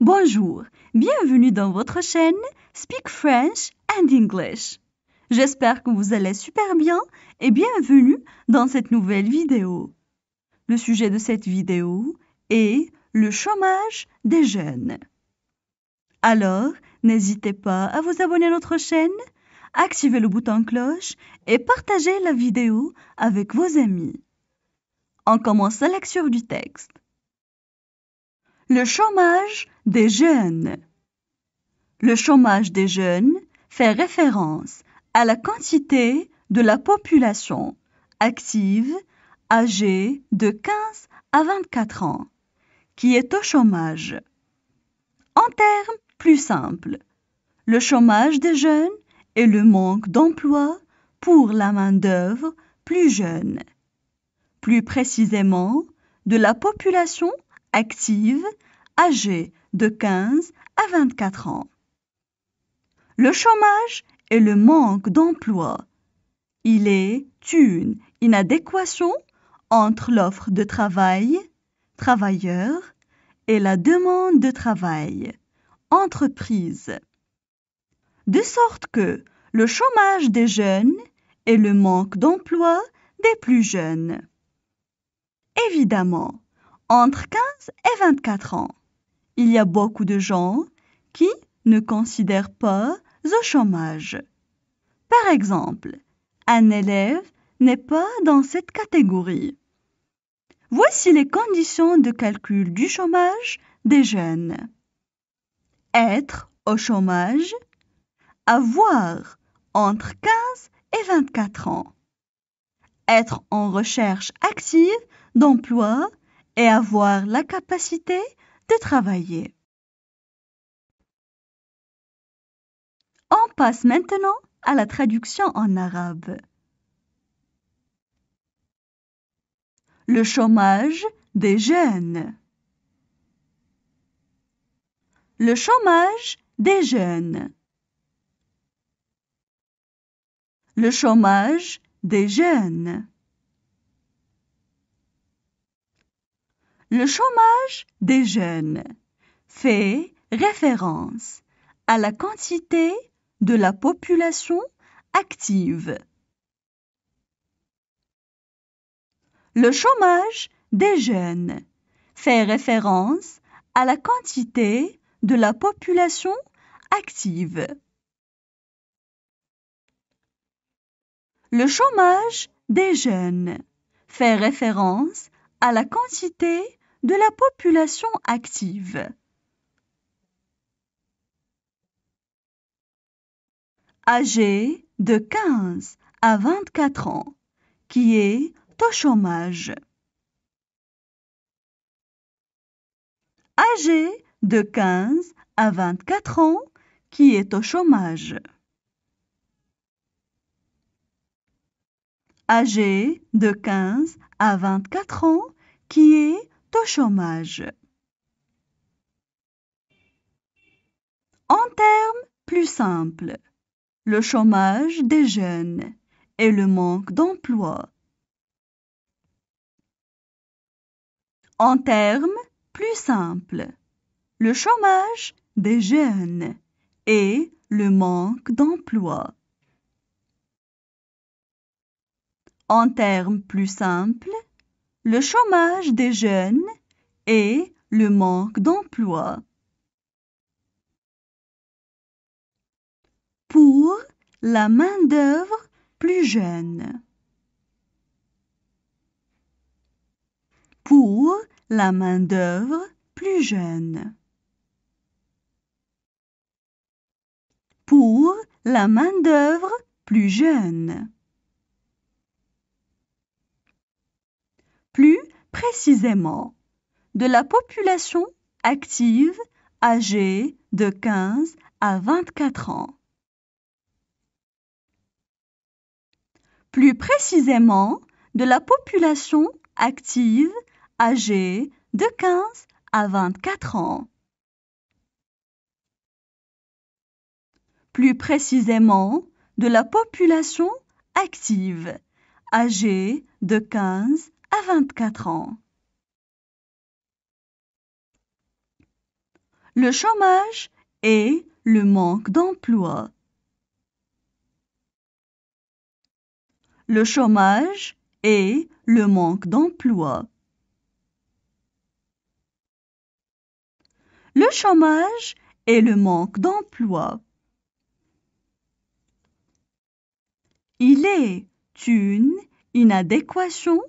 Bonjour, bienvenue dans votre chaîne Speak French and English. J'espère que vous allez super bien et bienvenue dans cette nouvelle vidéo. Le sujet de cette vidéo est le chômage des jeunes. Alors, n'hésitez pas à vous abonner à notre chaîne, activer le bouton cloche et partager la vidéo avec vos amis. On commence la lecture du texte. Le chômage des jeunes. Le chômage des jeunes fait référence à la quantité de la population active âgée de 15 à 24 ans qui est au chômage. En termes plus simples, le chômage des jeunes est le manque d'emploi pour la main-d'œuvre plus jeune. Plus précisément, de la population active âgée de 15 à 24 ans. Le chômage est le manque d'emploi. Il est une inadéquation entre l'offre de travail, travailleur, et la demande de travail, entreprise. De sorte que le chômage des jeunes est le manque d'emploi des plus jeunes. Évidemment, entre 15 et 24 ans, il y a beaucoup de gens qui ne considèrent pas au chômage. Par exemple, un élève n'est pas dans cette catégorie. Voici les conditions de calcul du chômage des jeunes. Être au chômage, avoir entre 15 et 24 ans, être en recherche active d'emploi et avoir la capacité de travailler. On passe maintenant à la traduction en arabe. Le chômage des jeunes. Le chômage des jeunes. Le chômage des jeunes. Le chômage des jeunes fait référence à la quantité de la population active. Le chômage des jeunes fait référence à la quantité de la population active. Le chômage des jeunes fait référence à la quantité de la population active. Âgé de 15 à 24 ans, qui est au chômage. Âgé de 15 à 24 ans, qui est au chômage. Âgé de 15 à 24 ans, qui est au chômage. En termes plus simples, le chômage des jeunes et le manque d'emploi. En termes plus simples, le chômage des jeunes et le manque d'emploi. En termes plus simples, le chômage des jeunes et le manque d'emploi. Pour la main-d'œuvre plus jeune. Pour la main-d'œuvre plus jeune. Pour la main-d'œuvre plus jeune. Plus précisément de la population active âgée de 15 à 24 ans. Plus précisément de la population active âgée de 15 à 24 ans. Plus précisément de la population active âgée de 15 à 24 ans. Le chômage et le manque d'emploi. Le chômage et le manque d'emploi. Le chômage et le manque d'emploi. Il est une inadéquation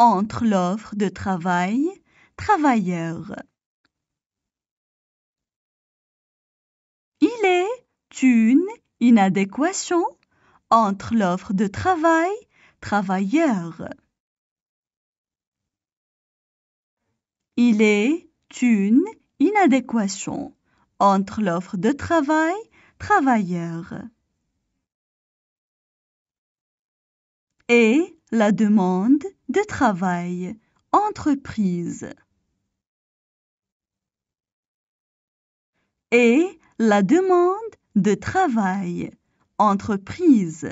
entre l'offre de travail travailleur. Il est une inadéquation entre l'offre de travail travailleur. Il est une inadéquation entre l'offre de travail travailleur et la demande de travail entreprise et la demande de travail entreprise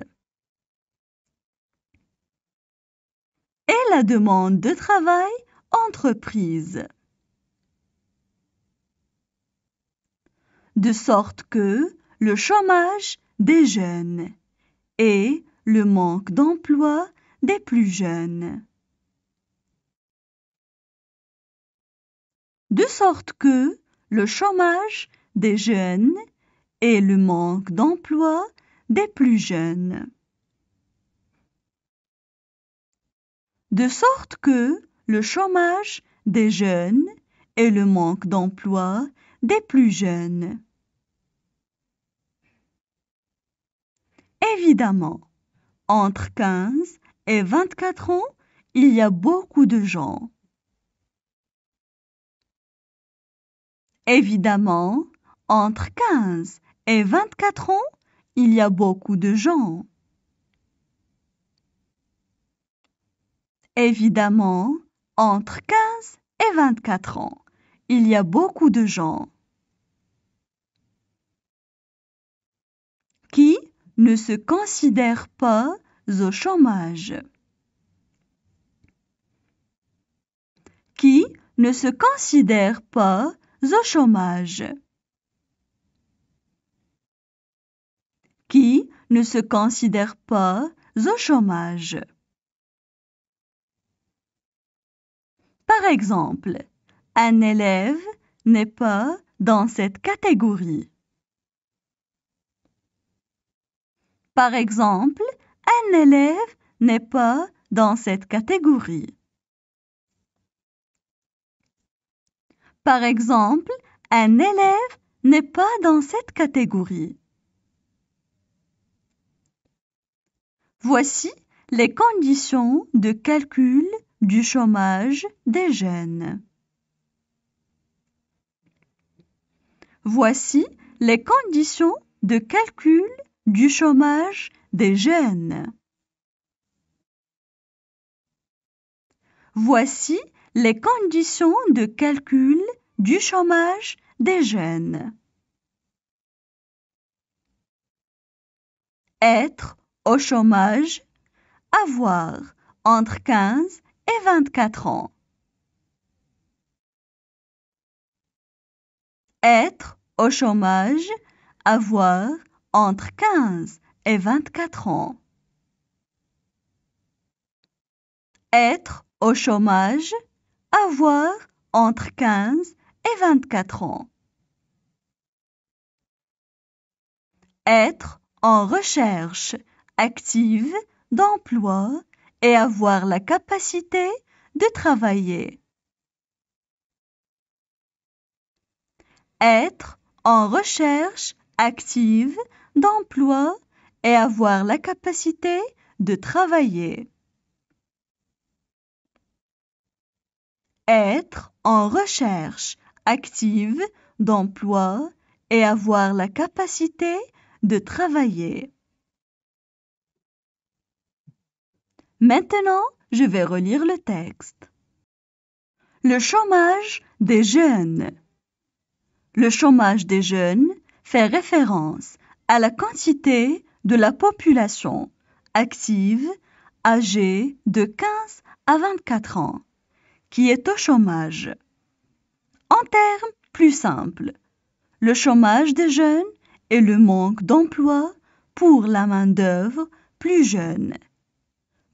et la demande de travail entreprise. De sorte que le chômage des jeunes et le manque d'emploi des plus jeunes. De sorte que le chômage des jeunes et le manque d'emploi des plus jeunes. De sorte que le chômage des jeunes et le manque d'emploi des plus jeunes. Évidemment, entre 15 et 24 ans, il y a beaucoup de gens. Évidemment, entre 15 et 24 ans, il y a beaucoup de gens. Évidemment, entre 15 et 24 ans, il y a beaucoup de gens. Qui ne se considèrent pas au chômage. Qui ne se considèrent pas au chômage. Qui ne se considèrent pas au chômage. Par exemple, un élève n'est pas dans cette catégorie. Par exemple, un élève n'est pas dans cette catégorie. Par exemple, un élève n'est pas dans cette catégorie. Voici les conditions de calcul du chômage des jeunes. Voici les conditions de calcul du chômage des jeunes. Voici les conditions de calcul du chômage des jeunes. Être au chômage, avoir entre 15 et 24 ans. Être au chômage, avoir entre 15 et 24 ans. Être au chômage, avoir entre 15 et 24 ans. Être en recherche active d'emploi et avoir la capacité de travailler. Être en recherche active d'emploi et avoir la capacité de travailler. Être en recherche active d'emploi et avoir la capacité de travailler. Maintenant, je vais relire le texte. Le chômage des jeunes. Le chômage des jeunes fait référence à la quantité de la population active âgée de 15 à 24 ans qui est au chômage. En termes plus simples, le chômage des jeunes et le manque d'emploi pour la main-d'œuvre plus jeune.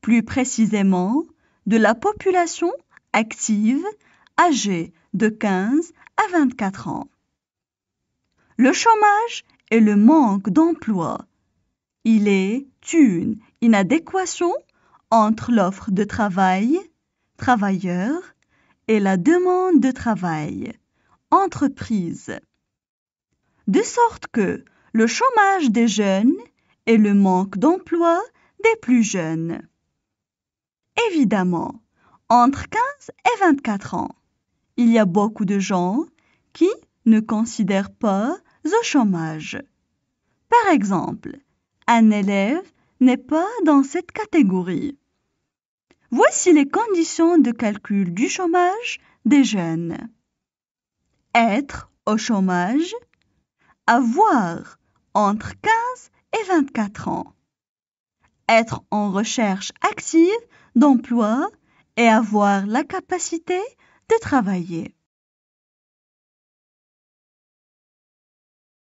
Plus précisément, de la population active âgée de 15 à 24 ans. Le chômage et le manque d'emploi. Il est une inadéquation entre l'offre de travail, travailleurs, et la demande de travail, entreprise. De sorte que le chômage des jeunes et le manque d'emploi des plus jeunes. Évidemment, entre 15 et 24 ans, il y a beaucoup de gens qui ne considèrent pas au chômage. Par exemple, un élève n'est pas dans cette catégorie. Voici les conditions de calcul du chômage des jeunes. Être au chômage, avoir entre 15 et 24 ans. Être en recherche active d'emploi et avoir la capacité de travailler.